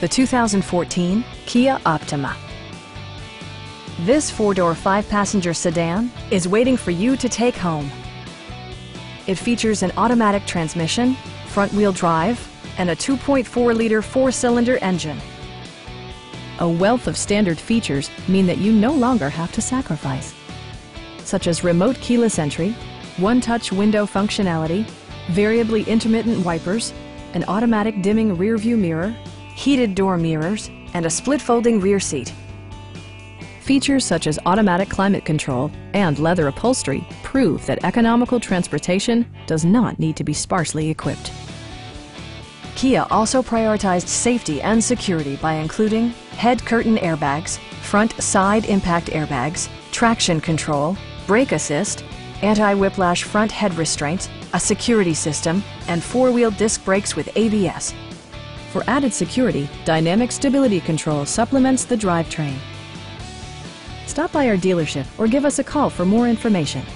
the 2014 Kia Optima. This four-door, five-passenger sedan is waiting for you to take home. It features an automatic transmission, front-wheel drive, and a 2.4-liter four-cylinder engine. A wealth of standard features mean that you no longer have to sacrifice, such as remote keyless entry, one-touch window functionality, variably intermittent wipers, an automatic dimming rearview mirror, heated door mirrors, and a split folding rear seat. Features such as automatic climate control and leather upholstery prove that economical transportation does not need to be sparsely equipped. Kia also prioritized safety and security by including head curtain airbags, front side impact airbags, traction control, brake assist, anti-whiplash front head restraints, a security system, and four-wheel disc brakes with ABS. For added security, Dynamic Stability Control supplements the drivetrain. Stop by our dealership or give us a call for more information.